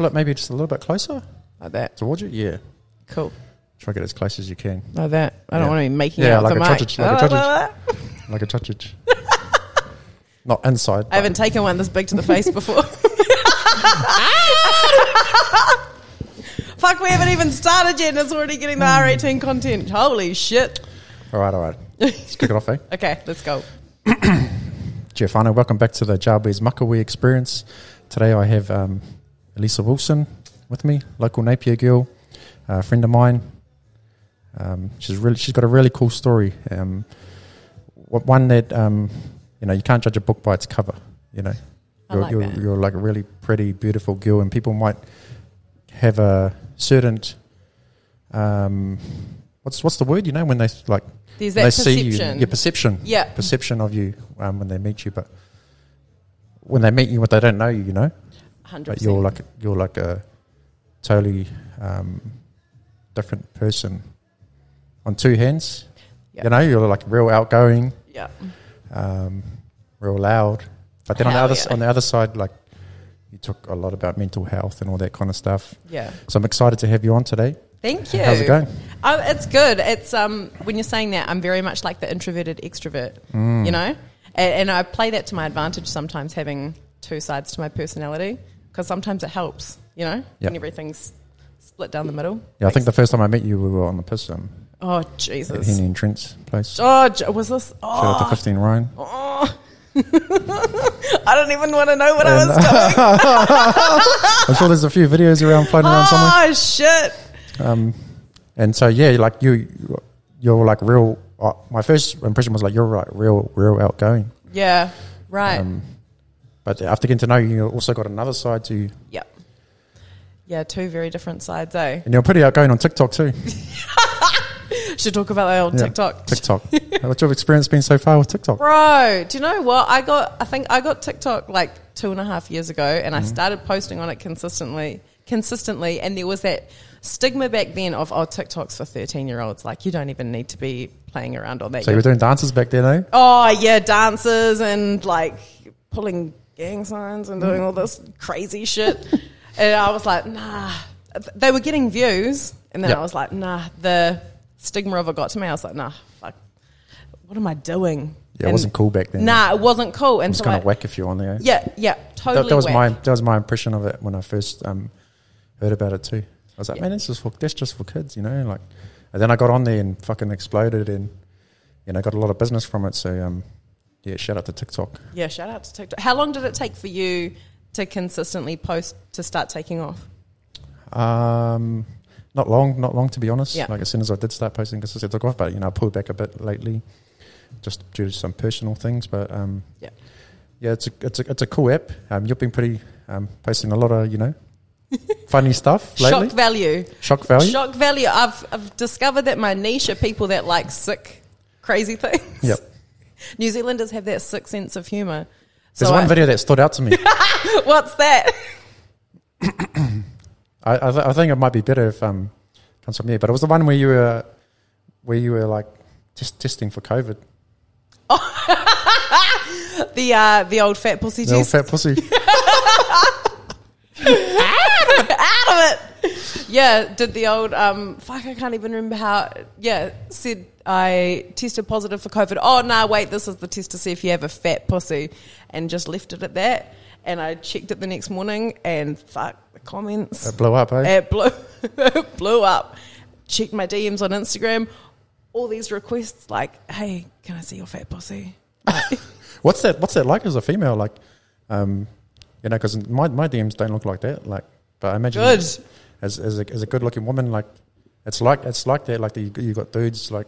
pull it maybe just a little bit closer Like that. towards you. Yeah, Cool. try to get as close as you can, Like that. I don't Yeah. want to be making Yeah, out like with a the mic. like a sausage. Like a sausage. Not inside. but- haven't taken one this big to the face before. Fuck, we haven't even started yet and it's already getting the R18 content. Holy shit. All right, all right. Let's kick it off, eh? Okay, let's go. Giovanni, welcome back to the Jabez Makawe experience. Today I have um, Elisa Wilson with me, local Napier girl, a friend of mine. Um, she's really she's got a really cool story. Um, one that um, you know you can't judge a book by its cover. You know, you're, like you're, you're like a really pretty, beautiful girl, and people might have a certain um, what's what's the word? You know, when they like There's they see you, your perception Yeah. perception of you um, when they meet you, but when they meet you, what they don't know you, you know, 100%. But you're like you're like a totally um, different person on two hands. Yeah. You know, you're like real outgoing, yeah. um, real loud, but then on the other yeah. on the other side, like you talk a lot about mental health and all that kind of stuff. Yeah. So I'm excited to have you on today. Thank you. How's it going? Oh, it's good. It's um when you're saying that, I'm very much like the introverted extrovert. Mm. You know, and, and I play that to my advantage sometimes, having two sides to my personality, because sometimes it helps. You know, Yep. when everything's split down the middle. Yeah, I think the first time I met you, we were on the piston. Oh at Jesus! Henny and Trent's place. Oh, was this? Shout out to Oh, 15 Ryan. oh. I don't even want to know what I was doing. I'm sure there's a few videos around floating around somewhere. Oh shit! Um, and so yeah, like you, you're like real. Uh, my first impression was like you're like real, real outgoing. Yeah, right. Um, but after getting to know you, you also got another side to you, yep. Yeah, two very different sides, eh? and you're pretty outgoing on TikTok too. Should talk about that old Yeah, TikTok. TikTok. What's your experience been so far with TikTok? Bro, do you know what? I got I think I got TikTok like two and a half years ago and Mm-hmm. I started posting on it consistently consistently and there was that stigma back then of oh TikTok's for thirteen year olds. Like you don't even need to be playing around on that. So you were doing dances back then, eh? oh yeah, dances and like pulling gang signs and doing all this crazy shit. and I was like, nah. They were getting views and then Yep. I was like, nah, the stigma of it got to me. I was like, nah, fuck. What am I doing? Yeah, it And- wasn't cool back then. Nah, it wasn't cool. And it was so kind I, of whack if you're on there. yeah, yeah, totally. that, that was whack. my that was my impression of it when I first um, heard about it too. I was like, Yeah. man, that's just for that's just for kids, you know. Like, and then I got on there and fucking exploded, and you know, got a lot of business from it. So, um, yeah, shout out to TikTok. Yeah, shout out to TikTok. How long did it take for you to consistently post to start taking off? Um, not long, not long to be honest. Yeah. Like as soon as I did start posting, because I took off, but you know, I pulled back a bit lately, just due to some personal things. But um, Yeah. yeah, it's a it's a it's a cool app. Um, you've been pretty um, posting a lot of you know funny stuff lately. Shock value. Shock value. Shock value. I've I've discovered that my niche are people that like sick, crazy things. Yep. New Zealanders have that sick sense of humor. There's one I- video that stood out to me. What's that? I, I, th- I think it might be better if um comes from you, but it was the one where you were where you were like just testing for COVID. The uh, the old fat pussy The old test. fat pussy. out of it. Yeah, did the old um fuck I can't even remember how yeah, said I tested positive for COVID. Oh no, wait, this is the test to see if you have a fat pussy and just left it at that. And I checked it the next morning and fuck the comments. it blew up, eh? It blew it blew up. Checked my DMs on Instagram. All these requests like, hey, can I see your fat pussy? What's that? What's that like as a female? Like, um, you know, because my my DMs don't look like that. Like, but I imagine Good. as as a, as a good looking woman, like it's like it's like that. Like the, you, you got dudes like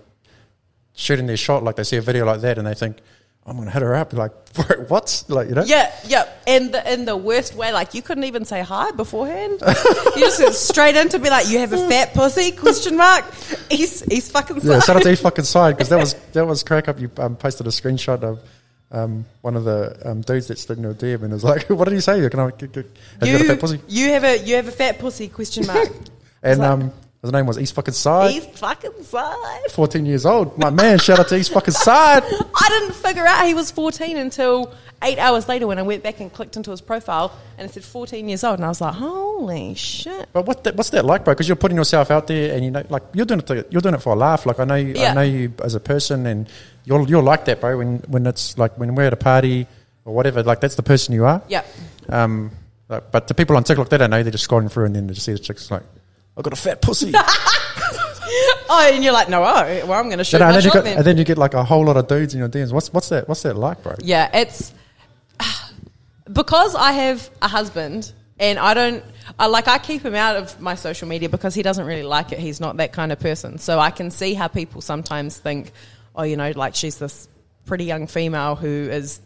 shooting their shot, like they see a video like that and they think, I'm gonna hit her up. Like, what? Like, you know? Yeah, yeah. And the, in the worst way, like you couldn't even say hi beforehand. you just went straight in to be like, "You have a fat pussy?" Question mark. He's he's fucking. Yeah, sick. shout out to his fucking side because that was that was crack up. You um, posted a screenshot of um, one of the um, dudes that stood in your DM and was like, "What did he say? Can I? Have you, got a fat pussy?" you have a you have a fat pussy? Question mark. And like- um, His name was East fucking Side. East fucking side. 14 years old. My man, shout out to East fucking Side. I didn't figure out he was 14 until eight hours later when I went back and clicked into his profile and it said 14 years old. And I was like, holy shit. But what that, what's that like, bro? Because you're putting yourself out there, and you know, like you're doing it. To, you're doing it for a laugh. Like I know, you, Yeah. I know you as a person, and you're you're like that, bro. When when it's like when we're at a party or whatever, like that's the person you are. Yeah. Um, like, but the people on TikTok, they don't know. They're just scrolling through, and then they just see the chicks like, "I got a fat pussy." Oh, and you're like, no, oh, well, I'm going to shoot and, my then you shot get, then. and then you get like a whole lot of dudes in your DMs. What's what's that? What's that like, bro? Yeah, it's because I have a husband and I don't I like I keep him out of my social media because he doesn't really like it. He's not that kind of person. So I can see how people sometimes think, oh, you know, like she's this pretty young female who is,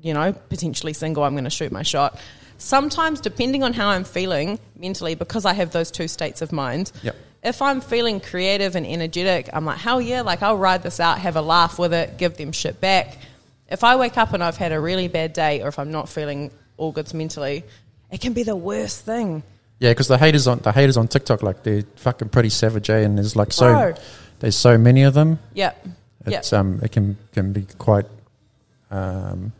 you know, potentially single. I'm going to shoot my shot. Sometimes, depending on how I'm feeling mentally, because I have those two states of mind, Yep. if I'm feeling creative and energetic, I'm like, hell yeah, like I'll ride this out, have a laugh with it, give them shit back. If I wake up and I've had a really bad day, or if I'm not feeling all good mentally, it can be the worst thing. Yeah, because the haters on the haters on TikTok, like they're fucking pretty savage, eh? And there's like so Bro. there's so many of them. Yep. Yep. It's um it can can be quite um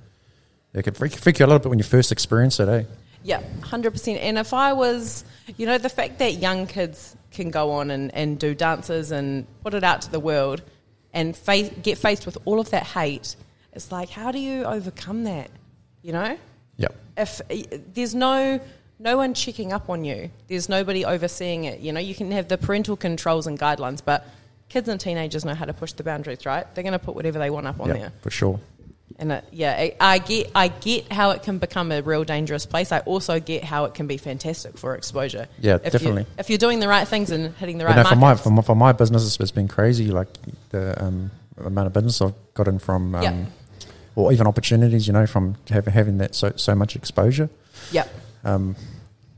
it can freak, freak you a little bit when you first experience it, eh? Yeah, hundred percent. And if I was, you know, the fact that young kids can go on and, and do dances and put it out to the world and face, get faced with all of that hate, it's like, how do you overcome that? You know, Yep. if there's no no one checking up on you, there's nobody overseeing it. You know, you can have the parental controls and guidelines, but kids and teenagers know how to push the boundaries, right? They're going to put whatever they want up on Yep, there. for sure. And it, yeah, I, I get I get how it can become a real dangerous place. I also get how it can be fantastic for exposure. Yeah, if definitely. You, if you're doing the right things and hitting the You right know, for my for my, for my business, it's- been crazy. Like the um, amount of business I've gotten from, um, Yeah. or even opportunities. You know, from have, having that so so much exposure. yep, Um,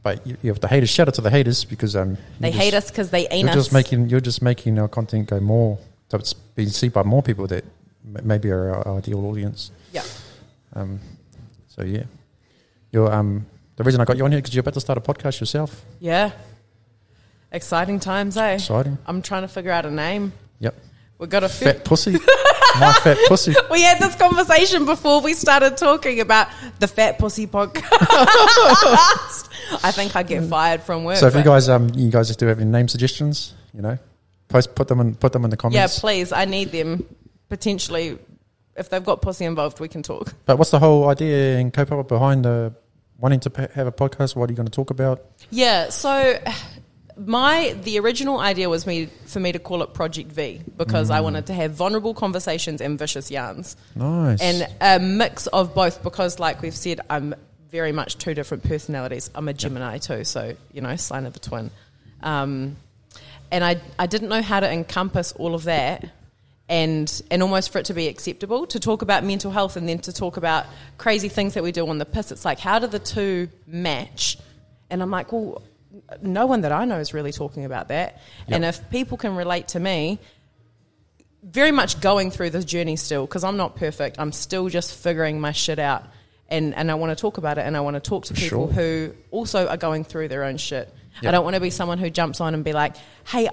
but you, you have the haters. Shout out to the haters because um, they you're hate us because they ain't You're us. just making you're just making our content go more so it's being seen by more people that maybe are our ideal audience. yeah, Um, so yeah, you're um the reason I got you on here because you're about to start a podcast yourself. yeah. Exciting times, eh? Exciting. I'm trying to figure out a name. Yep. We got a. Fat pussy. My fat pussy. We had this conversation before we started talking about the Fat Pussy podcast. I think I get fired from work. So if you guys um you guys just do have any name suggestions, you know, post put them in put them in the comments. yeah, please, I need them. Potentially, if they've got pussy involved, we can talk. but what's the whole idea and co behind the wanting to have a podcast? What are you going to talk about? Yeah, so my the original idea was me for me to call it Project V because I wanted to have vulnerable conversations and vicious yarns. Nice. And a mix of both because like we've said I'm very much two different personalities. I'm a Gemini too, so you know, sign of the twin. Um, and I I didn't know how to encompass all of that and and almost for it to be acceptable to talk about mental health and then to talk about crazy things that we do on the piss. It's like how do the two match? And I'm like, well, no one that I know is really talking about that. And if people can relate to me, very much going through this journey still because I'm not perfect. I'm still just figuring my shit out. And, and I want to talk about it and I want to talk to For people sure. who also are going through their own shit. Yep. I don't want to be someone who jumps on and be like, hey,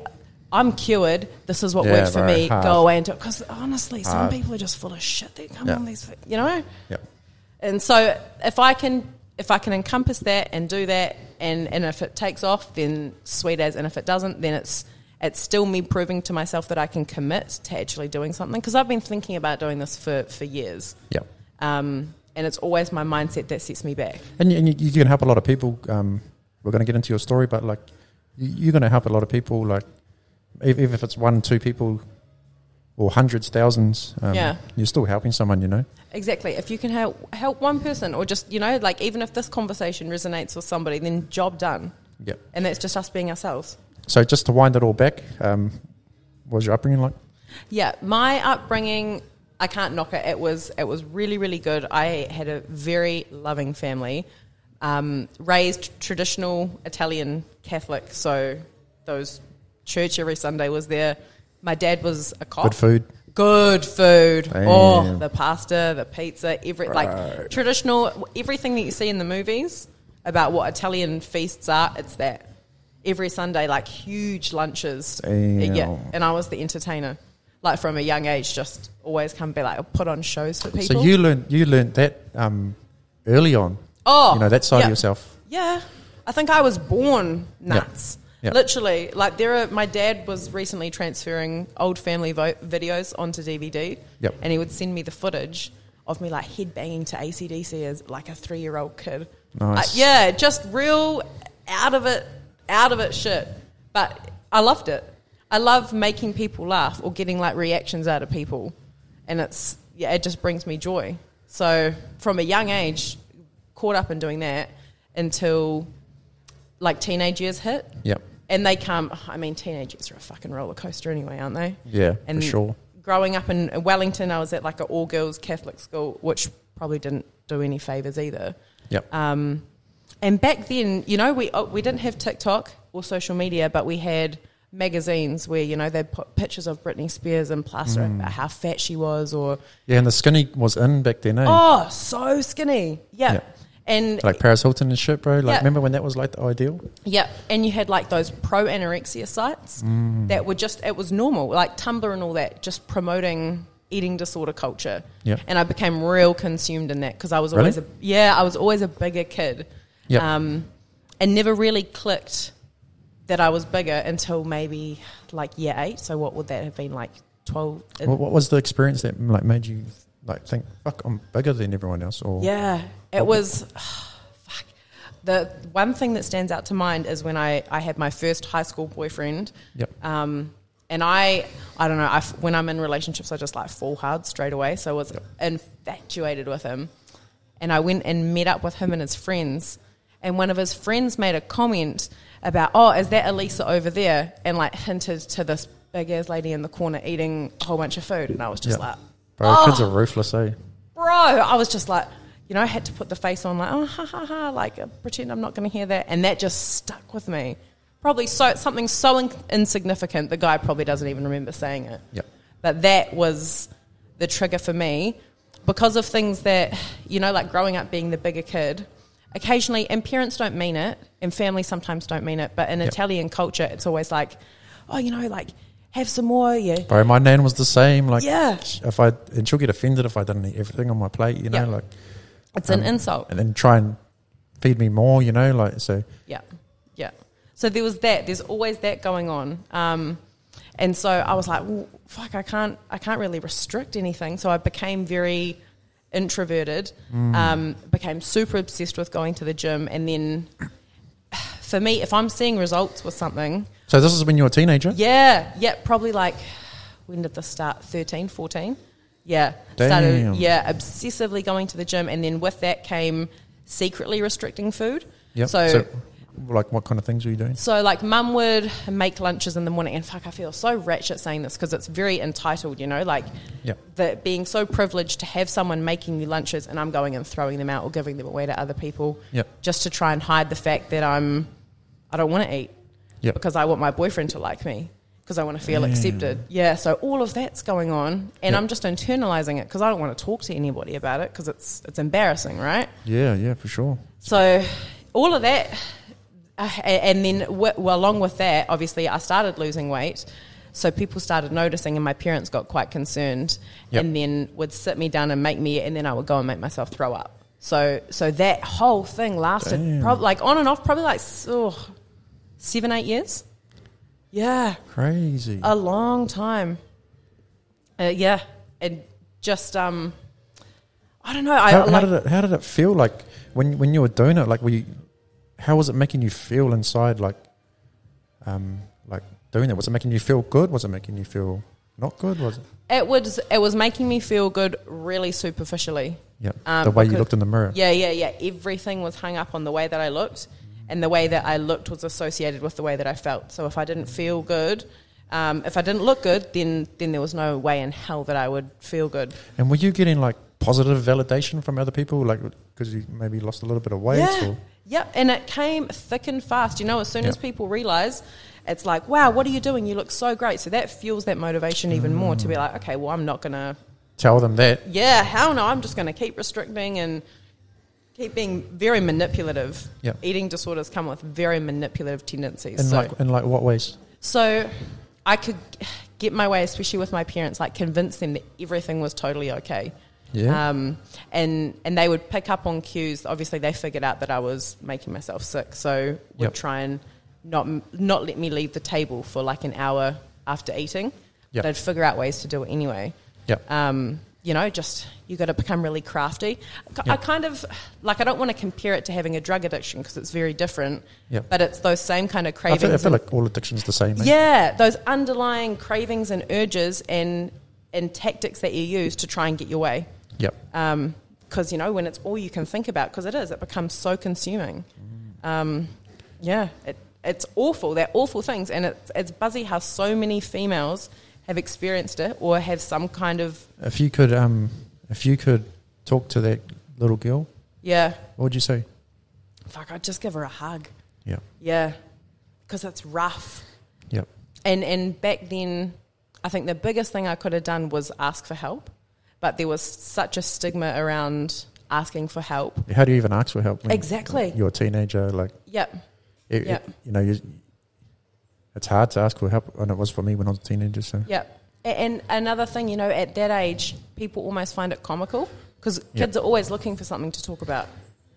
I'm cured. This is what Yeah, worked for me. hard. Go away and do it. Because honestly, some people are just full of shit. They come Yeah. on these, you know? Yep. And so if I can if I can encompass that and do that and, and if it takes off then sweet as and if it doesn't then it's it's still me proving to myself that I can commit to actually doing something because I've been thinking about doing this for, for years. Yep. Um, and it's always my mindset that sets me back. And you, and you, you can help a lot of people. Um, we're going to get into your story, but like you, you're going to help a lot of people. Like even if it's one, two people, or hundreds, thousands, um, Yeah. you're still helping someone. You know. Exactly. If you can help help one person or just, you know, like even if this conversation resonates with somebody, then job done. Yep. And that's just us being ourselves. So just to wind it all back, um, what was your upbringing like? Yeah, my upbringing, I can't knock it. It was it was really really good. I had a very loving family, um, raised traditional Italian Catholic, so those church every Sunday was there. My dad was a cop. Good food. Good food. Oh, the pasta, the pizza, every Right. like traditional everything that you see in the movies about what Italian feasts are. It's that every Sunday, like huge lunches. Damn. Yeah, and I was the entertainer. Like from a young age, just always come be like put on shows for people. So you learned you learned that um, early on. oh, you know that side yeah. of yourself. Yeah, I think I was born nuts. Yeah. Literally, like there are. My dad was recently transferring old family vo- videos onto DVD, Yep. and he would send me the footage of me like head banging to ACDC as like a three year old kid. Nice. Yeah, just real out of it, out of it shit. But I loved it. I love making people laugh or getting like reactions out of people, and it's yeah, it just brings me joy. So from a young age, caught up in doing that until like teenage years hit, Yep. and they come. I mean, teenage years are a fucking roller coaster anyway, aren't they? Yeah, And for sure. growing up in Wellington, I was at like an all girls Catholic school, which probably didn't do any favors either. Yep. Um, and back then, you know, we oh, we didn't have TikTok or social media, but we had magazines where you know they'd put pictures of Britney Spears and plaster Mm. about how fat she was, or yeah, and the skinny was in back then, eh? oh, so skinny, yeah. Yeah. And Like Paris Hilton and shit, bro. Like, Yeah. remember when that was like the ideal? Yeah, and you had like those pro anorexia sites Mm. that were just, it was normal, like Tumblr and all that, just promoting eating disorder culture. Yeah. And I became real consumed in that because I was Really? always a, yeah, I was always a bigger kid. Yeah. Um, and never really clicked that I was bigger until maybe like year eight. So what would that have been like 12? What, what was the experience that like made you like think, fuck, I'm bigger than everyone else? Or Yeah, it was. fuck. The one thing that stands out to mind is when I, I had my first high school boyfriend. Yep. Um, and I, I don't know, I, when I'm in relationships, I just like fall hard straight away. So I was infatuated with him. And I went and met up with him and his friends. And one of his friends made a comment about, oh, is that Elisa over there? And like hinted to this big ass lady in the corner eating a whole bunch of food. And I was just Yeah. like, Bro, Oh. kids are ruthless, eh? bro, I was just like, you know, I had to put the face on, like, oh, ha ha ha, like, uh, pretend I'm not going to hear that. And that just stuck with me. Probably so something so in- insignificant, the guy probably doesn't even remember saying it. Yep. But that was the trigger for me because of things that, you know, like growing up being the bigger kid. Occasionally, and parents don't mean it, and family sometimes don't mean it, but in Yep. Italian culture, it's always like, oh, you know, like, have some more, yeah. Bro, my nan was the same. Like, Yeah. if I and she'll get offended if I didn't eat everything on my plate, you know, Yeah. like, It's an Um, insult. and then try and feed me more, you know, like so. Yeah, yeah. So there was that. There's always that going on. Um, and so I was like, well, fuck, I can't, I can't really restrict anything. So I became very introverted. Um, became super obsessed with going to the gym, and then for me, if I'm seeing results with something, So this is when you were a teenager. yeah, yeah, probably like when did this start? 13, 14? Yeah. Damn. Started yeah, obsessively going to the gym and then with that came secretly restricting food. Yep. So, like, what kind of things were you doing? so like mum would make lunches in the morning and fuck I feel so ratchet saying this because it's very entitled, you know, like Yep. the being so privileged to have someone making you lunches and I'm going and throwing them out or giving them away to other people Yep. just to try and hide the fact that I'm I don't want to eat Yep. because I want my boyfriend to like me because I want to feel Damn. accepted. Yeah, so all of that's going on, and Yep. I'm just internalizing it because I don't want to talk to anybody about it because it's it's embarrassing, right? Yeah, yeah, for sure. So all of that, uh, and then w- well, along with that, obviously, I started losing weight. So people started noticing, and my parents got quite concerned, Yep. and then would sit me down and make me, and then I would go and make myself throw up. So so that whole thing lasted prob- like on and off, probably like oh, seven eight years. Yeah, Crazy. a long time. Uh, yeah, and just um, I don't know. I how, how did it? How did it feel like when when you were doing it? Like, were you? How was it making you feel inside? Like, um, like doing it. Was it making you feel good? Was it making you feel not good? Was it? It was it was making me feel good really superficially. Yeah. Um, the way you looked in the mirror. Yeah, yeah, yeah. Everything was hung up on the way that I looked, and the way that I looked was associated with the way that I felt. So if I didn't feel good, um, if I didn't look good, then then there was no way in hell that I would feel good. And were you getting like positive validation from other people, like because you maybe lost a little bit of weight? Yeah, Or? yeah, and it came thick and fast. You know, as soon as people realize. It's like, wow, what are you doing? You look so great. So that fuels that motivation even more to be like, okay, well, I'm not going to Tell them that. yeah, hell no, I'm just going to keep restricting and keep being very manipulative. Yep. Eating disorders come with very manipulative tendencies. In so, like in like what ways? so I could get my way, especially with my parents, like convince them that everything was totally okay. Yeah. Um, and and they would pick up on cues. Obviously, they figured out that I was making myself sick, so would Yep. try and not not let me leave the table for like an hour after eating. Yep. But I'd figure out ways to do it anyway. Yep. Um, you know, just you got to become really crafty. I kind of like I don't want to compare it to having a drug addiction because it's very different. Yep. But it's those same kind of I cravings. feel, I feel like all addictions the same. eh? yeah, those underlying cravings and urges and and tactics that you use to try and get your way. Yep. Because you know when it's all you can think about, because it is, it becomes so consuming. Um, yeah, it, it's awful. They're awful things, and it's it's buzzy how so many females have experienced it or have some kind of If you could, um, if you could talk to that little girl, yeah. what would you say? Fuck, I'd just give her a hug. Yeah. Yeah, because it's rough. Yep. And and back then, I think the biggest thing I could have done was ask for help, but there was such a stigma around asking for help. How do you even ask for help? when Exactly. You're a teenager, like Yep. It, Yeah. it- you know, you, it's hard to ask for help, and it was for me when I was a teenager. So yeah, And another thing, you know, at that age, people almost find it comical because Yep. kids are always looking for something to talk about.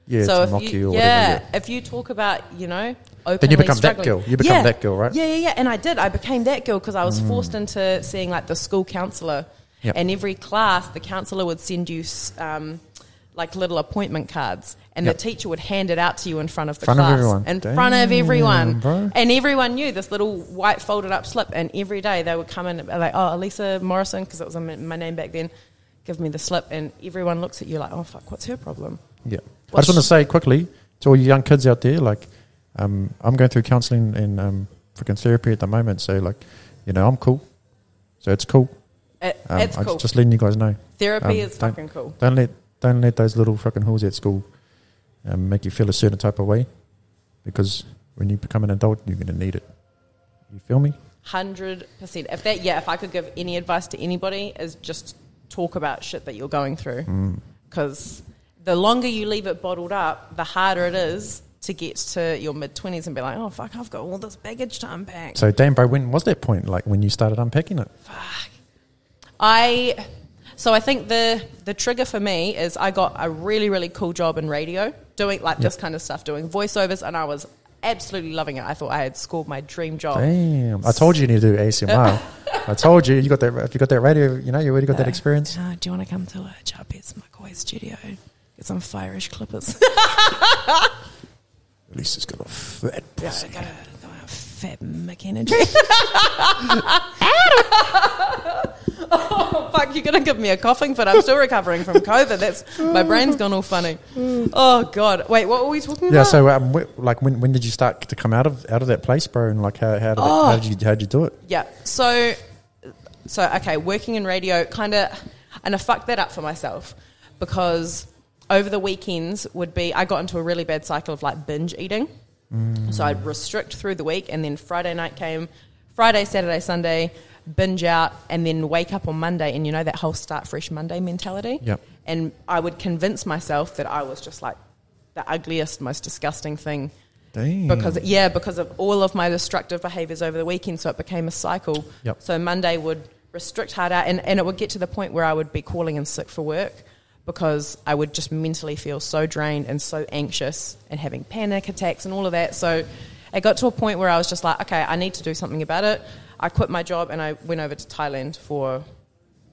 yeah, so if mock you, you yeah, whatever. if you talk about, you know, openly Then you become that girl. You become Yeah. that girl, right? Mm. Yeah, yeah, yeah. And I did. I became that girl because I was forced into seeing like the school counselor. Yep. And every class, the counselor would send you um, like little appointment cards, and Yep. the teacher would hand it out to you in front of the Front of class, everyone. in front of everyone, bro. and everyone knew this little white folded up slip. And every day they would come in and be like, "Oh, Elisa Morrison," because it was my name back then. Give me the slip, and everyone looks at you like, "Oh fuck, what's her problem?" Yeah. I just want to say quickly to all you young kids out there, like, um, I'm going through counselling and um, freaking therapy at the moment. So, like, you know, I'm cool. So it's cool. It, Um, it's I'm cool. just letting you guys know. Therapy um, is fucking cool. Don't let don't let those little fucking halls at school um, make you feel a certain type of way, because when you become an adult, you're going to need it. You feel me? Hundred percent. If that, yeah, if I could give any advice to anybody, is just talk about shit that you're going through. Mm. Because the longer you leave it bottled up, the harder it is to get to your mid twenties and be like, oh fuck, I've got all this baggage to unpack. So, damn, bro, when was that point? Like when you started unpacking it? Fuck. I, so I think the the trigger for me is I got a really really cool job in radio, doing like this kind of stuff, doing voiceovers, and I was absolutely loving it. I thought I had scored my dream job. Damn, I told you you need to do ASMR. I told you you got that. If you got that radio, you know you already got that experience. Uh, do you want to come to a Jabez Makawe studio? Get some firish clippers. At least it's got a fat Yeah, pussy. I got a, got a fat Mick energy. oh, fuck, you're going to give me a coughing fit. I'm still recovering from COVID. That's My brain's gone all funny. Oh, God. Wait, what were we talking Yeah. about? Yeah, so, um, wh- like, when when did you start to come out of out of that place, bro? And like, how how did, it, Oh. how did you how did you do it? Yeah. So, so okay, working in radio, kind of, and I fucked that up for myself because over the weekends would be I got into a really bad cycle of like binge eating. So I'd restrict through the week, and then Friday night came, Friday, Saturday, Sunday, binge out, and then wake up on Monday, and you know that whole start fresh Monday mentality. Yep. And I would convince myself that I was just like the ugliest, most disgusting thing Damn. because yeah, because of all of my destructive behaviours over the weekend, so it became a cycle. Yep. So Monday would restrict hard out, and, and it would get to the point where I would be calling in sick for work because I would just mentally feel so drained and so anxious and having panic attacks and all of that. So it got to a point where I was just like, okay, I need to do something about it. I quit my job and I went over to Thailand for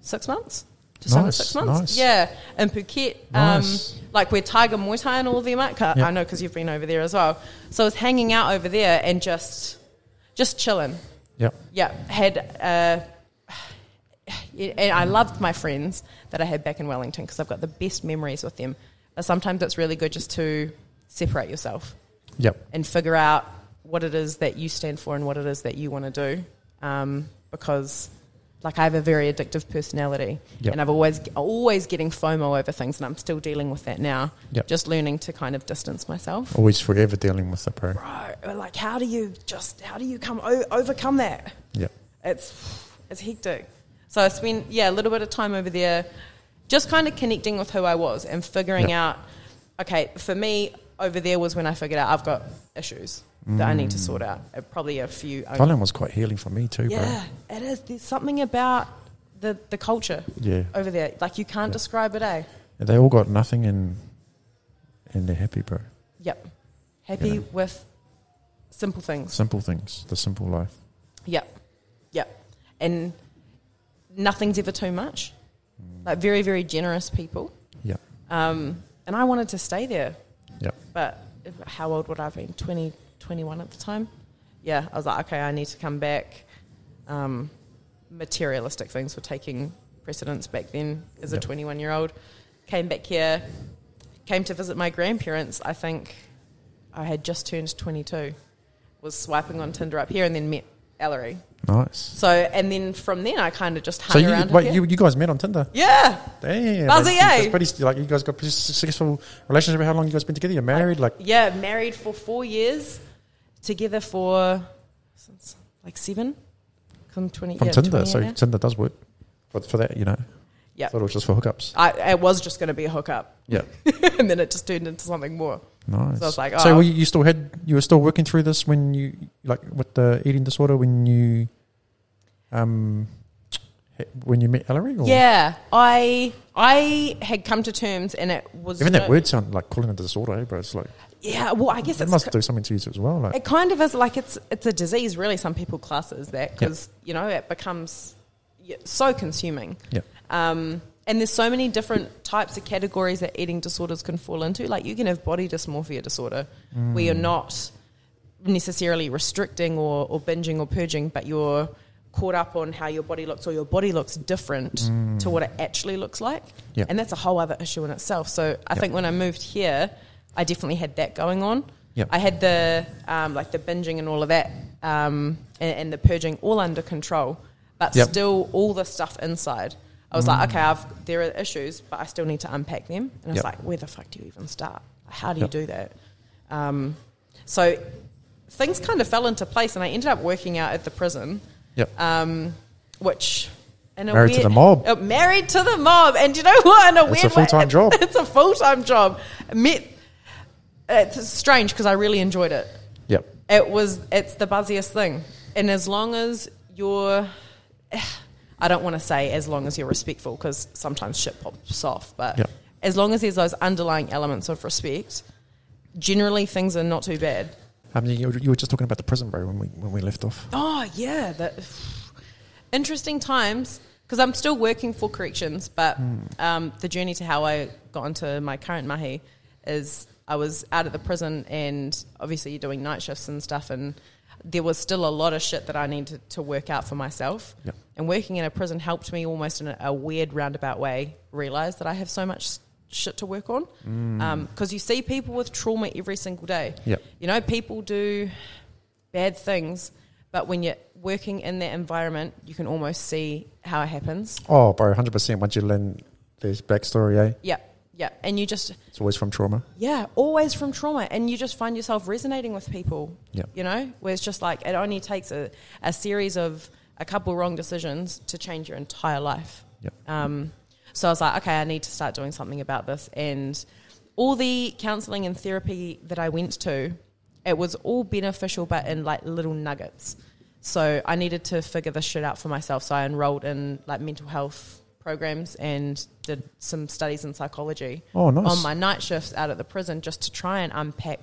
six months. Just under Nice, six months. nice. Yeah, in Phuket, Nice. um, like where Tiger Muay Thai and all of them are. Yeah. I know because you've been over there as well. So I was hanging out over there and just, just chilling. Yep. Yeah, had, uh, and I loved my friends that I had back in Wellington because I've got the best memories with them. But sometimes it's really good just to separate yourself Yep. and figure out what it is that you stand for and what it is that you want to do. Um, because, like, I have a very addictive personality, Yep. and I've always always getting FOMO over things, and I'm still dealing with that now. Yep. Just learning to kind of distance myself. Always forever dealing with the pro. Bro, like, how do you just how do you come o- overcome that? Yeah, It's it's hectic. So I spent yeah a little bit of time over there, just kind of connecting with who I was and figuring Yeah. out okay, for me, over there was when I figured out I've got issues that I need to sort out. Uh, Probably a few. Thailand was quite healing for me too, yeah, it is. There's something about the, the culture. Yeah. over there. Like, you can't Yeah. describe it, eh? And They all got nothing and and they're happy, bro. Yep. Happy Yeah. with simple things. Simple things, the simple life. Yep. Yep. And nothing's ever too much. Like, very, very generous people. Yeah. Um, and I wanted to stay there. Yeah. But how old would I have been? 20, 21 at the time? Yeah, I was like, okay, I need to come back. Um, materialistic things were taking precedence back then as a Yep. 21 year old. Came back here, came to visit my grandparents. I think I had just turned 22. Was swiping on Tinder up here and then met Ellery. Nice. So, and then from then I kind of just hung So you, around wait, here. you you guys met on Tinder? yeah. Damn. Buzzy, that's- eh? that's pretty, like you guys got pretty successful relationship. How long you guys been together? You're married, like Yeah, married for four years, together for since like seven. From twenty from yeah, Tinder. 20 So now. Tinder does work. But for that, you know, Yeah. thought it was just for hookups. I, it was just going to be a hookup, Yeah. and then it just turned into something more. Nice. So I was like, so oh. were you, you still had you were still working through this when you like with the eating disorder when you um when you met Ellery? Or? Yeah, I I had come to terms, and it was Even that word sound like calling it a disorder, eh, bro. It's like Yeah, well, I guess it it's must do something to you as well. Like It kind of is like it's it's a disease, really. Some people class it as that because you know it becomes so consuming. yeah, Um, and there's so many different types of categories that eating disorders can fall into. Like you can have body dysmorphia disorder, where you're not necessarily restricting or, or binging or purging, but you're caught up on how your body looks or your body looks different to what it actually looks like. Yeah. And that's a whole other issue in itself. So I Yeah. think when I moved here, I definitely had that going on. Yeah. I had the um, like the binging and all of that, um, and, and the purging all under control, but Yep. still all the stuff inside. I was like, okay, I've there are issues, but I still need to unpack them. And I was Yep. like, where the fuck do you even start? How do Yep. you do that? Um, so things kind of fell into place, and I ended up working out at the prison, Yep. um, which. In a Married to the mob. Uh, married to the mob, and you know what? In a It's weird a full-time job. It's a full time job. Met. It's strange because I really enjoyed it. yep. It was. It's the buzziest thing, and as long as you're, I don't want to say as long as you're respectful because sometimes shit pops off, but Yep. as long as there's those underlying elements of respect, generally things are not too bad. I mean, you, were- just talking about the prison, bro, when we when we left off. Oh yeah, that interesting times because I'm still working for corrections, but um, the journey to how I got into my current mahi is I was out of the prison and obviously you're doing night shifts and stuff, and there was still a lot of shit that I needed to work out for myself. Yep. And working in a prison helped me almost in a, a weird roundabout way realize that I have so much shit to work on because you see people with trauma every single day. Yep. You know, people do bad things, but when you're working in that environment, you can almost see how it happens. Oh, bro, hundred percent. Once you learn this backstory, eh? Yeah, yeah. And you just, It's always from trauma. yeah, always from trauma. And you just find yourself resonating with people, Yeah. you know, where it's just like it only takes a, a series of a couple wrong decisions to change your entire life. Yep. Um, so I was like, okay, I need to start doing something about this. And all the counselling and therapy that I went to, it was all beneficial, but in like little nuggets. So I needed to figure this shit out for myself. So I enrolled in like mental health programs and did some studies in psychology Oh, nice. on my night shifts out at the prison just to try and unpack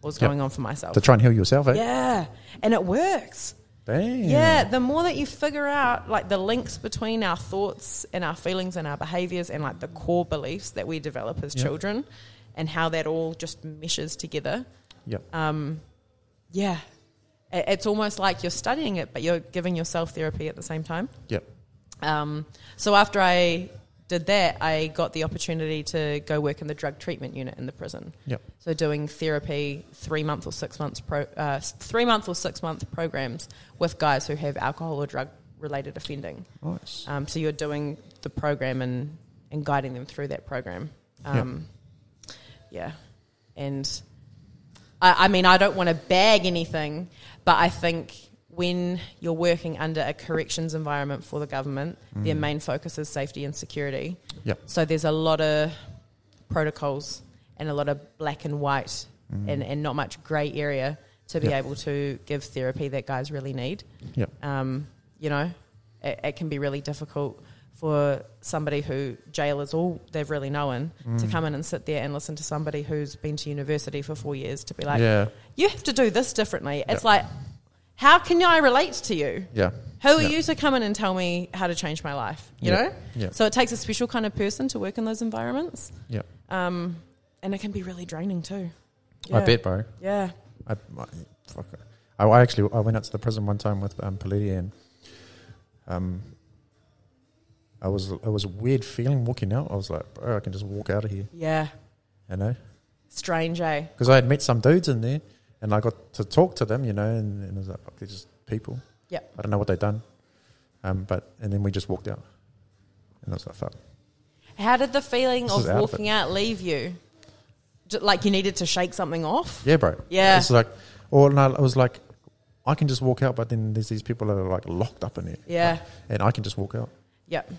what was Yep. going on for myself. To try and heal yourself, eh? yeah, and it works. Damn. Yeah, the more that you figure out like the links between our thoughts and our feelings and our behaviors and like the core beliefs that we develop as Yeah. children and how that all just meshes together. Yep. Um, yeah, it's almost like you're studying it, but you're giving yourself therapy at the same time. Yep. Um, so after I did that, I got the opportunity to go work in the drug treatment unit in the prison. Yep. So doing therapy three month or six months pro, uh, three month or six month programs with guys who have alcohol or drug related offending. Nice. Um, so you're doing the program and, and guiding them through that program. Um, Yeah, and I, I mean I don't want to bag anything, but I think when you're working under a corrections environment for the government, Mm. their main focus is safety and security. Yep. So there's a lot of protocols and a lot of black and white Mm. and, and not much grey area to be Yeah. able to give therapy that guys really need. Yep. Um, you know, it, it can be really difficult for somebody who jail is all they've really known Mm. to come in and sit there and listen to somebody who's been to university for four years to be like, yeah. you have to do this differently. It's Yeah. like, how can I relate to you? Yeah. Who are Yeah. you to come in and tell me how to change my life? You Yeah. know? Yeah. So it takes a special kind of person to work in those environments. Yeah. Um, and it can be really draining too. I bet, bro. Yeah. I. I, I actually I went out to the prison one time with um, Politi and um, I was it was a weird feeling walking out. I was like, bro, I can just walk out of here, Yeah. you know, Strange, eh? because I had met some dudes in there and I got to talk to them, you know, and, and I was like, they're just people. Yeah. I don't know what they've done, um, but and then we just walked out, and I was like, fuck. How did the feeling of is out of walking out leave you? Like you needed to shake something off? Yeah, bro. Yeah. It's like, or no, I was like, I can just walk out, but then there's these people that are like locked up in there. Yeah. And I can just walk out. Yep.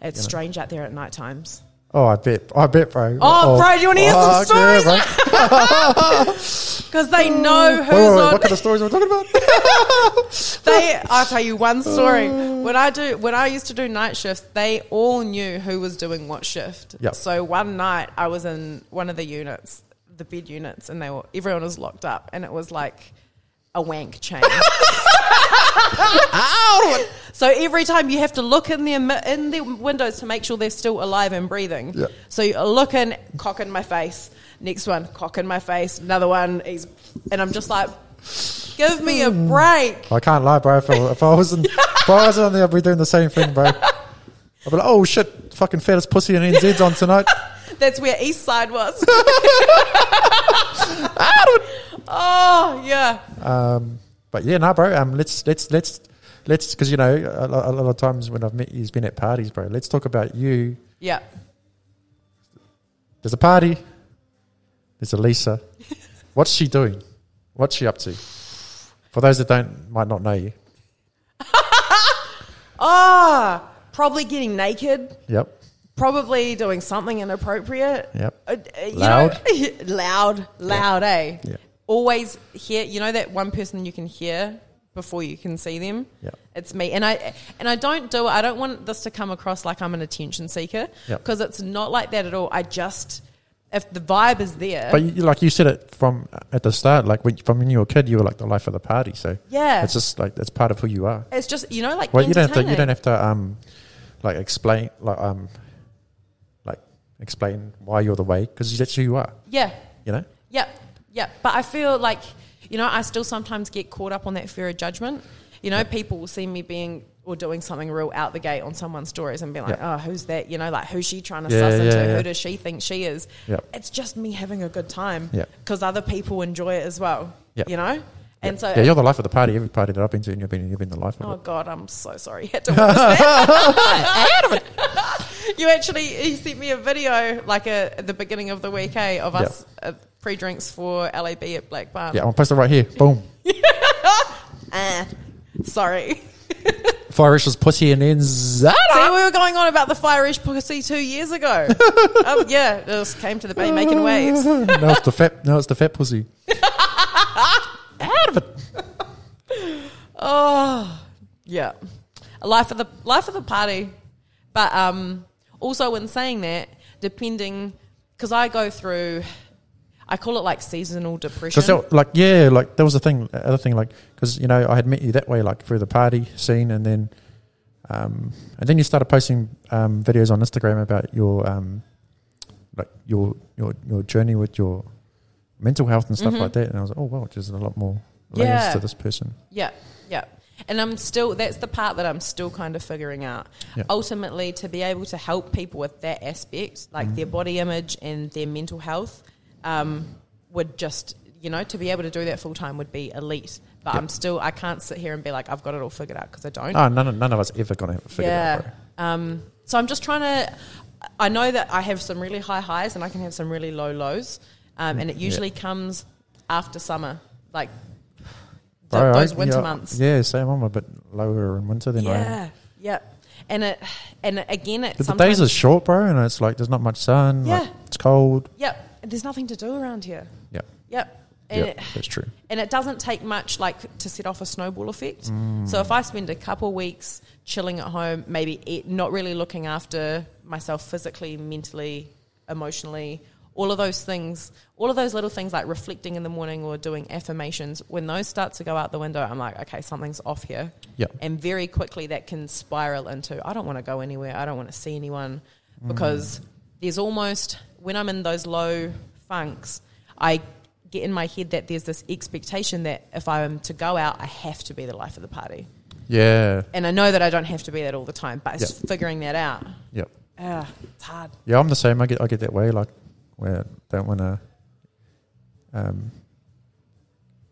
It's You know. strange out there at night times. Oh, I bet. I bet, bro. Oh, oh. bro, do you wanna hear some oh, fuck stories? Because they know who's Wait, wait, wait, on. what kind of stories are we talking about? they, I'll tell you one story. Uh. When I do, when I used to do night shifts, they all knew who was doing what shift. Yep. So one night I was in one of the units, the bed units, and they were everyone was locked up, and it was like a wank chain. So every time you have to look in their in their windows to make sure they're still alive and breathing. Yeah. So you look in, cock in my face. Next one, cock in my face. Another one, he's, and I'm just like, give me a break. I can't lie, bro. If I, if I wasn't, if I wasn't on there, I'd be doing the same thing, bro. I'd be like, oh shit, fucking fattest pussy and NZ's on tonight. That's where East Side was. oh yeah, Um, but yeah, no, bro. Um, let's let's let's let's because you know a, a lot of times when I've met you, he's been at parties, bro. Let's talk about you. yeah. There's a party. There's a Lisa. What's she doing? What's she up to? For those that don't might not know you. Ah, probably getting naked. Yep. Probably doing something inappropriate. Yep. Uh, uh, you Loud? know- loud, loud, eh? Yeah. Always hear. You know that one person you can hear before you can see them. Yeah. It's me, and I and I don't do it. I don't want this to come across like I'm an attention seeker because it's not like that at all. I just if the vibe is there, But you, like you said it from at the start, like when, from when you were a kid, you were like the life of the party. So yeah, it's just like that's part of who you are. it's just you know like Well, you don't have to. You don't have to. Um, like explain like um, like explain why you're the way because that's who you are. Yeah, You know. yeah, yeah. But I feel like you know I still sometimes get caught up on that fear of judgment. You know, people will see me being or doing something real out the gate on someone's stories and be like, Yeah. "Oh, who's that?" You know, like who's she trying to Yeah, suss into? Who does she think she is? Yeah. It's just me having a good time. Yeah. because other people enjoy it as well. Yeah. you know, and so yeah, you're the life of the party. Every party that I've been to, and you've been you've been the life of Oh it. God, I'm so sorry. You had to witness that. you actually he sent me a video like a, at the beginning of the week eh, of us uh, pre-drinks for LAB at Black Barn. Yeah, I'm it right here. Boom. Ah, sorry. Forest's pussy and then zap. See, we were going on about the Fire-ish pussy two years ago. um, yeah, it just came to the bay making waves. no, it's the fat. No, it's the fat pussy. Out of it. Oh, yeah. Life of the life of the party, but um, also in saying that, depending because I go through, I call it like seasonal depression. Because like yeah, like that was the thing. Other thing, like because you know I had met you that way, like through the party scene, and then um, and then you started posting um, videos on Instagram about your um, like your your your journey with your mental health and stuff Mhm. like that. And I was like, oh wow, there's a lot more layers Yeah. to this person. Yeah, yeah. And I'm still, that's the part that I'm still kind of figuring out. Yeah. Ultimately, to be able to help people with that aspect, like their body image and their mental health, um, would just, you know, to be able to do that full time would be elite. But Yeah. I'm still, I can't sit here and be like, I've got it all figured out because I don't. Oh, none of, none of us ever gonna have it figured yeah. out. Um, so I'm just trying to. I know that I have some really high highs and I can have some really low lows, um, and it Yeah. usually comes after summer, like Bro, th- I- those winter yeah, months. Yeah, same. I'm a bit lower in winter than I am. Yeah, yeah, and it and again, it the days are short, bro, and it's like there's not much sun. Yeah. Like, it's cold. Yep, there's nothing to do around here. Yeah. Yep. And Yeah. it- That's true. and it doesn't take much like to set off a snowball effect. Mm. So if I spend a couple weeks chilling at home, maybe eat, not really looking after myself physically, mentally, emotionally, all of those things, all of those little things like reflecting in the morning or doing affirmations, when those start to go out the window, I'm like, okay, something's off here. Yeah. And very quickly that can spiral into I don't want to go anywhere, I don't want to see anyone because there's almost when I'm in those low funks, I get in my head that there's this expectation that if I'm to go out, I have to be the life of the party. Yeah. And I know that I don't have to be that all the time, but it's figuring that out. Yep. Ah, it's hard. Yeah, I'm the same. I get I get that way, like where I don't want to um,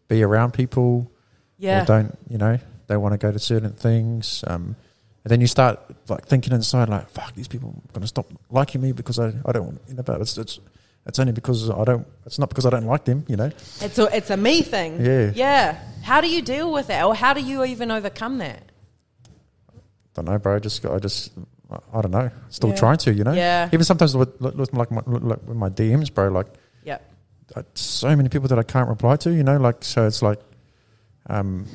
be around people, Yeah. or don't you know don't want to go to certain things. Um, and then you start like thinking inside, like, "Fuck, these people are going to stop liking me because I, I don't want." You know, but it's it's it's only because I don't. It's not because I don't like them. You know. It's a, it's a me thing. Yeah. Yeah. How do you deal with that? Or how do you even overcome that? Don't know, bro. I just I just I don't know. Still Yeah. trying to, you know. Yeah. Even sometimes with, with like my like with my DMs, bro. Like Yep. uh, so many people that I can't reply to, you know, like so it's like, um,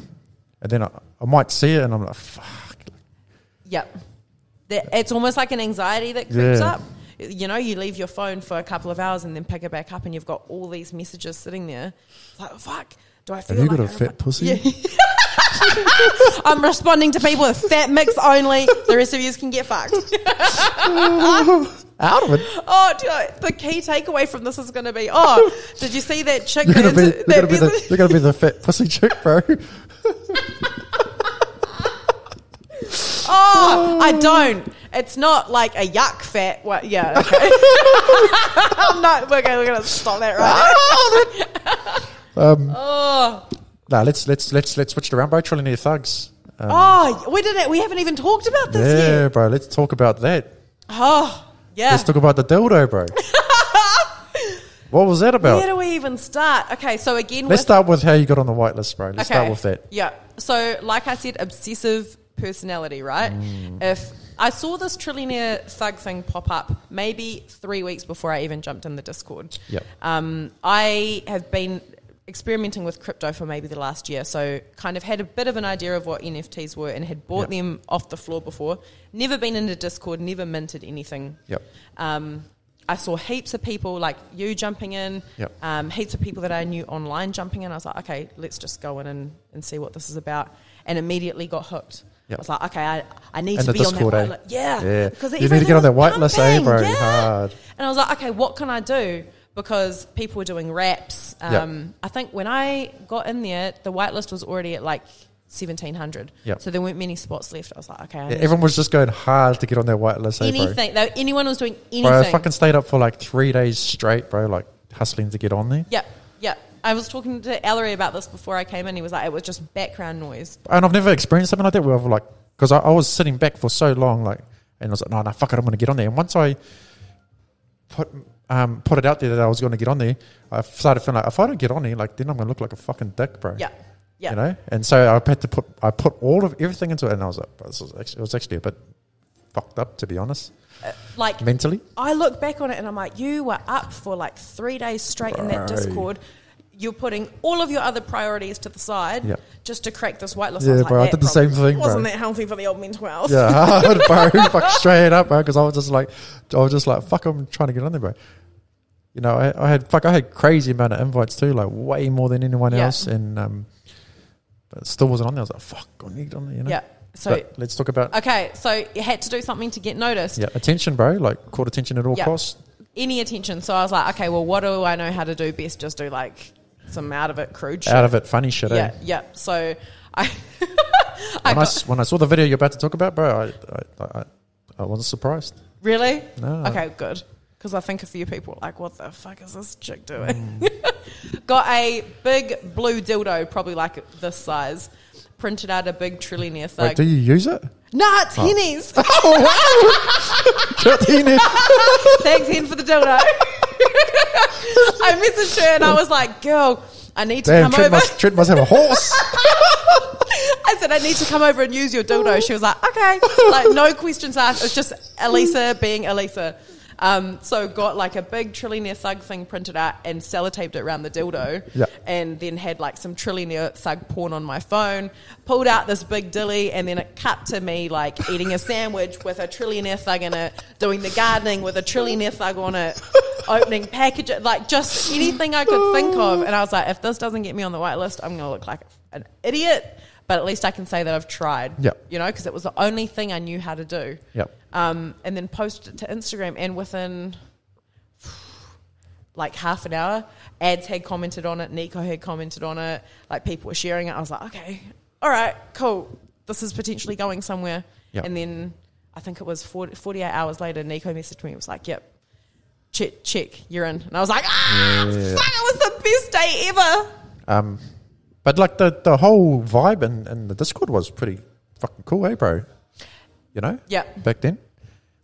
and then I, I might see it and I'm like, fuck, Yep. It's almost like an anxiety that creeps Yeah. up. You know, you leave your phone for a couple of hours and then pick it back up, and you've got all these messages sitting there. It's like, fuck, do I feel have you like got a fat pussy? Yeah. I'm responding to people with fat mix only. The rest of you can get fucked. Out of it. Oh, do you know, the key takeaway from this is going to be: Oh, did you see that chick? You're gonna be, that- you're that gonna be the, you're gonna be the fat pussy chick, bro. Oh, I don't. It's not like a yuck fat. What? Yeah. Okay. I'm not. Okay, we're gonna stop that right. Um, Oh. nah, let's let's let's let's switch it around, bro. Trillionaire thugs. Um, Oh, we didn't. We haven't even talked about this yeah, yet. bro. Let's talk about that. Oh, yeah. Let's talk about the dildo, bro. what was that about? Where do we even start? Okay, so again, Let's start with how you got on the whitelist, bro. Let's okay, start with that. Yeah. So, like I said, obsessive personality, right? Mm. If I saw this trillionaire thug thing pop up maybe three weeks before I even jumped in the Discord. Yep. Um, I have been experimenting with crypto for maybe the last year, so kind of had a bit of an idea of what NFTs were and had bought Yep. them off the floor before. Never been into Discord, never minted anything. Yep. Um, I saw heaps of people like you jumping in, Yep. um, heaps of people that I knew online jumping in. I was like, okay, let's just go in and, and see what this is about. And immediately got hooked. Yep. I was like, okay, I, I need And to be on that eh? white list. Yeah. Yeah. Because You need to get on that white list, eh, bro? Yeah. Hard. And I was like, okay, what can I do? Because people were doing raps. Yep. Um, I think when I got in there, the whitelist was already at like 1700. Yep. So there weren't many spots left. I was like, okay, Yeah, everyone was just going hard to get on their whitelist, eh, bro? anything. Though anyone was doing anything. Bro, I fucking stayed up for like three days straight, bro, like hustling to get on there. Yeah, yeah. I was talking to Ellery about this before I came in. He was like, it was just background noise. And I've never experienced something like that where I've like, because I, I was sitting back for so long, like, and I was like, no, no, fuck it, I'm going to get on there. And once I put um, put it out there that I was going to get on there, I started feeling like, if I don't get on there, like, then I'm going to look like a fucking dick, bro. Yeah, yeah. You know? And so I had to put, I put all of everything into it, and I was like, this was actually, it was actually a bit fucked up, to be honest, Like, mentally. I look back on it and I'm like, you were up for like three days straight in that Discord. You're putting all of your other priorities to the side Yeah. just to crack this whitelist. Yeah, I bro, I did the same thing. Wasn't that healthy for the old mental health? Yeah, bro. Fuck straight up, bro. Because I was just like, I was just like, fuck, I'm trying to get on there, bro. You know, I, I had fuck, I had crazy amount of invites too, like way more than anyone Yeah. else, and um, but still wasn't on there. I was like, fuck, I need on there. You know. Yeah. So, But let's talk about okay, so you had to do something to get noticed. yeah attention, bro. Like caught attention at all Yeah. costs. Any attention. So I was like, okay, well, what do I know how to do best? Just do like some out of it crude shit. Out of it, funny shit. yeah, eh? yeah. So I, I When I, when I saw the video you're about to talk about, bro, I I, I, I wasn't surprised. really No. okay, good. Because I think a few people were like, what the fuck is this chick doing? Mm. got a big blue dildo, probably like this size, printed out a big trillionaire thing. Wait, do you use it? nah, it's Henny's. Shut in it. Thanks, Hen, for the dildo. I messaged her and I was like, girl, I need to Damn, come Trent over. must, Trent must have a horse. I said, I need to come over and use your dildo. She was like, okay. Like, no questions asked. It's just Elisa being Elisa. Um, so got like a big trillionaire thug thing printed out and sellotaped it around the dildo. Yeah. And then had like some trillionaire thug porn on my phone. Pulled out this big dilly and then it cut to me like eating a sandwich with a trillionaire thug in it, doing the gardening with a trillionaire thug on it, opening packages, like just anything I could think of. And I was like, if this doesn't get me on the white list, I'm gonna look like an idiot. But at least I can say that I've tried. Yeah. You know, because it was the only thing I knew how to do Yep. Um, and then posted it to Instagram. And within like half an hour, ads had commented on it, Nico had commented on it, like people were sharing it. I was like, okay, all right, cool. This is potentially going somewhere. Yep. And then I think it was 40, 48 hours later, Nico messaged me. It was like, yep, check, check, you're in. And I was like, ah, Yeah. fuck, it was the best day ever. Um, but like the, the whole vibe in, in the Discord was pretty fucking cool, eh, bro? You know? Yeah. Back then.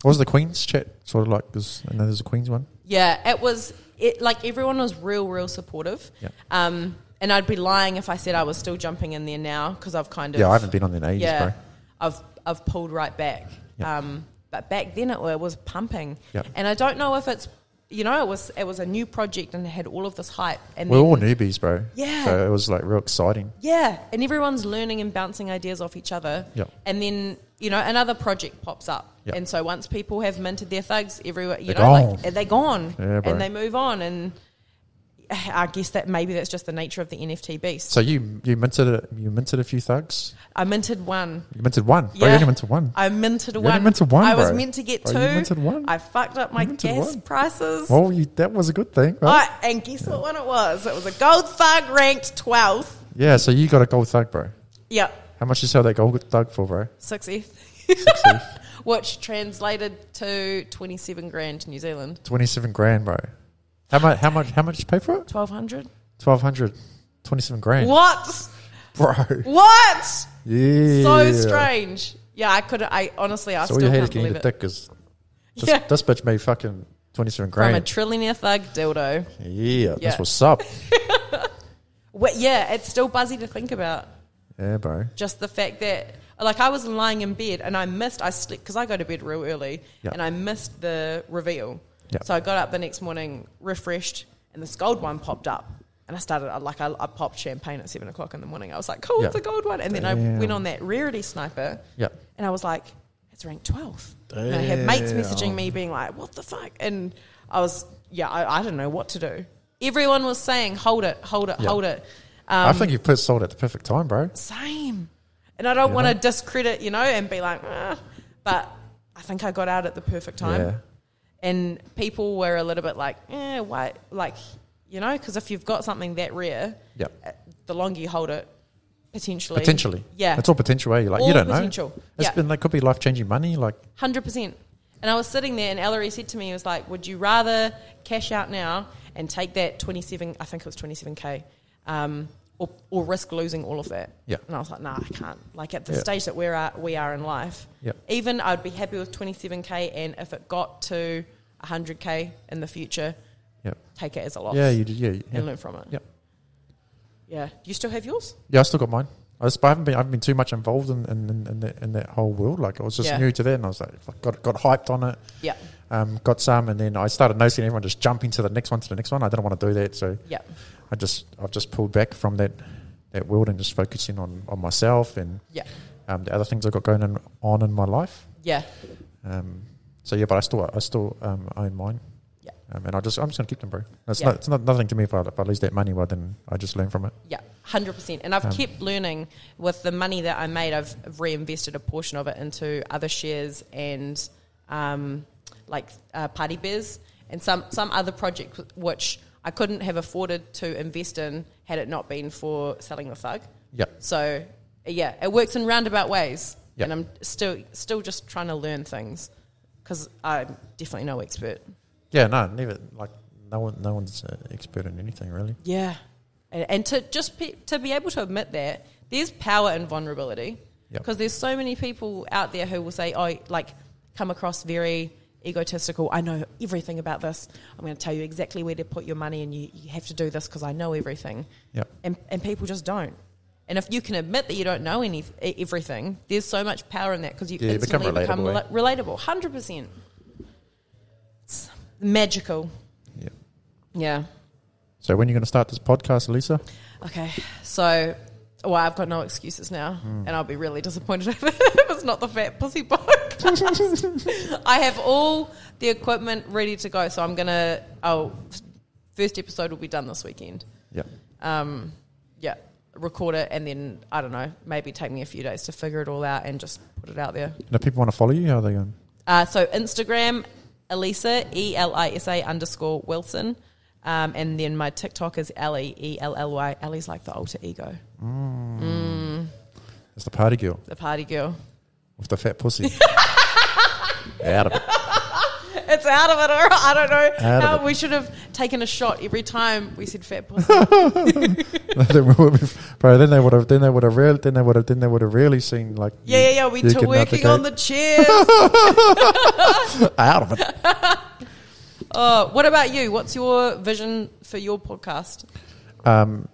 What was the Queen's chat sort of like? Because I know there's a Queen's one. Yeah, it was it like everyone was real, real supportive. Yeah. Um, and I'd be lying if I said I was still jumping in there now because I've kind of Yeah, I haven't been on there in ages, yeah, bro. I've I've pulled right back. Yeah. Um, but back then it, it was pumping, Yeah. and I don't know if it's you know it was it was a new project and it had all of this hype and We're all newbies, bro. Yeah. So it was like real exciting. yeah, and everyone's learning and bouncing ideas off each other. Yeah. And then you know another project pops up, Yeah. and so once people have minted their thugs everywhere, you They're know, gone. like they're gone, Yeah, bro. and they move on, and I guess that maybe that's just the nature of the NFT beast. So you you minted a, you minted a few thugs. I minted one. You minted one. Bro, you only minted one. I minted You one. only minted one, I was meant to get Bro, two. you minted one? I fucked up my You gas one. prices. Well, you, that was a good thing, right? And guess what one it was? It was a gold thug ranked 12th. Yeah. So you got a gold thug, bro. Yep, How much you sell that gold thug for, bro? 6 Six which translated to 27 grand New Zealand. Twenty-seven grand, bro. How much? How much? How much did you pay for it? 1200 Twelve hundred. Twenty-seven grand, What? bro. What? Yeah. So strange. Yeah, I could I honestly, I So all still your can't believe a it. dick because this, Yeah. this bitch made fucking twenty-seven grand From a trillionaire thug dildo. yeah, Yeah. that's what's up. Well, yeah, it's still buzzy to think about. yeah, bro. just the fact that like I was lying in bed and I missed I slept because I go to bed real early Yeah. and I missed the reveal. Yeah. So I got up the next morning refreshed and this gold one popped up and I started I- like I, I popped champagne at seven o'clock in the morning. I was like, cool, it's Yeah. a gold one, and then I went on that rarity sniper Yeah. and I was like, it's ranked twelfth. And I had mates messaging me being like, what the fuck? And I was yeah I, I didn't know what to do. Everyone was saying, hold it, hold it, Yeah. hold it. I Um, think you put sold at the perfect time, bro. same. And I don't want to discredit, you know, and be like, ah, but I think I got out at the perfect time. Yeah. And people were a little bit like, eh, why? Like, you know, because if you've got something that rare, Yeah. uh, the longer you hold it, potentially. Potentially. Yeah. It's all potential, eh? Like, All you don't potential. know. It's Yeah. been, like, could be life changing money. Like, 100%. And I was sitting there, and Ellery said to me, he was like, Would you rather cash out now and take that 27, I think it was 27K, um, or, or risk losing all of that? Yeah. And I was like, Nah, I can't. Like at the Yeah. stage that we're at, we are in life, Yeah. even I'd be happy with 27K, and if it got to 100K in the future, yeah. take it as a loss Yeah, you did. Yeah. yeah. and learn from it. Yeah. Yeah. Do you still have yours? Yeah, I still got mine. I, just, I haven't been. I haven't been too much involved in in, in, in, that, in that whole world. Like I was just Yeah. new to that, and I was like, got got hyped on it. Yeah. Um, got some, and then I started noticing everyone just jumping to the next one to the next one. I didn't want to do that, so Yeah. I just I've just pulled back from that that world and just focusing on on myself and Yeah. um, the other things I've got going in, on in my life. Yeah. Um, so yeah, but I still I still um, own mine. Yeah. Um, and I just I'm just gonna keep them, bro. It's Yeah. not it's not nothing to me if I if I lose that money. Well, then I just learn from it. Yeah, hundred percent. And I've Um, kept learning with the money that I made. I've reinvested a portion of it into other shares and um, like uh, Party Biz and some some other project which I couldn't have afforded to invest in had it not been for selling the thug. Yeah. So yeah, it works in roundabout ways, Yeah. and I'm still still just trying to learn things because I'm definitely no expert. Yeah, no, never like no one, no one's uh, expert in anything really. Yeah, and, and to just be, to be able to admit that there's power in vulnerability Yep. because there's so many people out there who will say, "Oh, like come across very egotistical. I know everything about this. I'm going to tell you exactly where to put your money, and you, you have to do this because I know everything." Yeah, And and people just don't. And if you can admit that you don't know any everything, there's so much power in that because you Yeah, you become instantly become relatable, eh? rela- relatable. Hundred percent. It's magical. Yeah. Yeah. So when are you going to start this podcast, Elisa? Okay. So, well, I've got no excuses now, Hmm. and I'll be really disappointed if it's not the Fat Pussy podcast. I have all the equipment ready to go, so I'm gonna. Oh, first episode will be done this weekend. Yeah. Um, yeah, record it, and then I don't know, maybe take me a few days to figure it all out and just put it out there. And if people want to follow you, how are they going? Uh, so Instagram, Elisa E L I S A underscore Wilson, um, and then my TikTok is Ellie E L L Y. Ellie's like the alter ego, It's the party girl the party girl. with the fat pussy. Out of it. It's out of it. Or I don't know. Out of how it. we should have taken a shot every time we said fat pussy. Then we would have- Bro, then they would have, then they would have, real, then they would have, then they would have really seen like. Yeah, yeah, yeah. We you to can working on the chairs. out of it. Oh, what about you? What's your vision for your podcast? Um,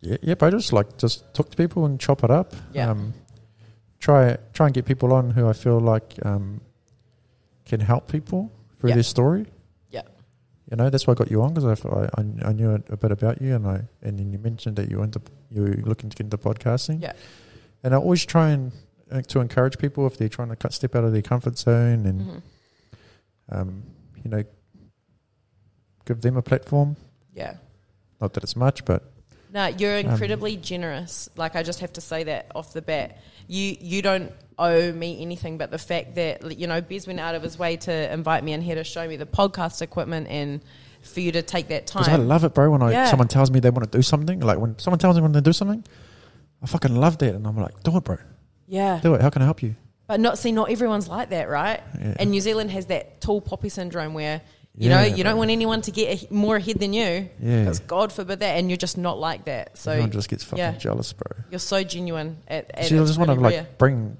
yeah, yeah, bro. Just like just talk to people and chop it up. Yeah. Um, try try and get people on who I feel like um, can help people through Yeah. their story. Yeah. You know, that's why I got you on because I, I I knew a bit about you and I and then you mentioned that you were into you were looking to get into podcasting. Yeah. And I always try and uh, to encourage people if they're trying to cut step out of their comfort zone and Mhm. um, you know give them a platform. Yeah. Not that it's much, but No, you're Um, incredibly generous. Like I just have to say that off the bat. You you don't owe me anything but the fact that you know Bez went out of his way to invite me in here to show me the podcast equipment and for you to take that time. Because I love it, bro. When I Yeah. someone tells me they want to do something, like when someone tells me when they do something, I fucking love that, and I'm like, do it, bro. yeah, Do it. How can I help you? but not see not everyone's like that, right? Yeah. And New Zealand has that tall poppy syndrome where. You know, you don't want anyone to get a, more ahead than you. Yeah. Because God forbid that, and you're just not like that. So Everyone just gets fucking yeah. jealous, bro. you're so genuine. At, and See, I just want to like rare. bring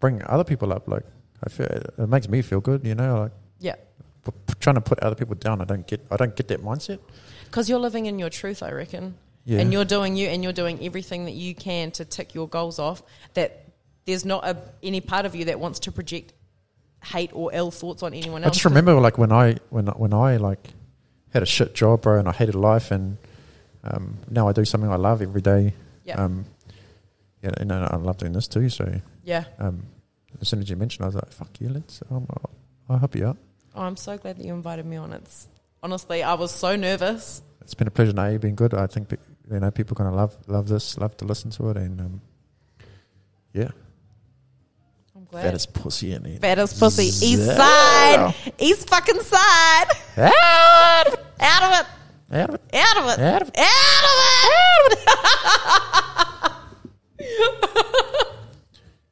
bring other people up. Like, I feel it makes me feel good. You know, like yeah, p- p- trying to put other people down. I don't get. I don't get that mindset. because you're living in your truth. I reckon. Yeah. and you're doing you and you're doing everything that you can to tick your goals off that there's not a, any part of you that wants to project hate or ill thoughts on anyone else. I just remember like when I when when I like had a shit job, bro, and I hated life, and um, now I do something I love every day. Yeah. Um, yeah, and I love doing this too. So yeah um, as soon as you mentioned, I was like, "Fuck yeah, let's." Um, I'll, I'll help you out. oh, i'm so glad that you invited me on it's honestly i was so nervous It's been a pleasure. Now you've been good. I think you know people gonna love love this, love to listen to it, and um, yeah, that is pussy in it. Fattest pussy east side east fucking side Out of it, out of it out of it, out of it out of it. out of it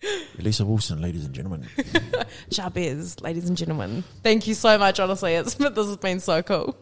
Elisa Wilson, ladies and gentlemen. Jabez, ladies and gentlemen. Thank you so much, honestly. It's, this has been so cool.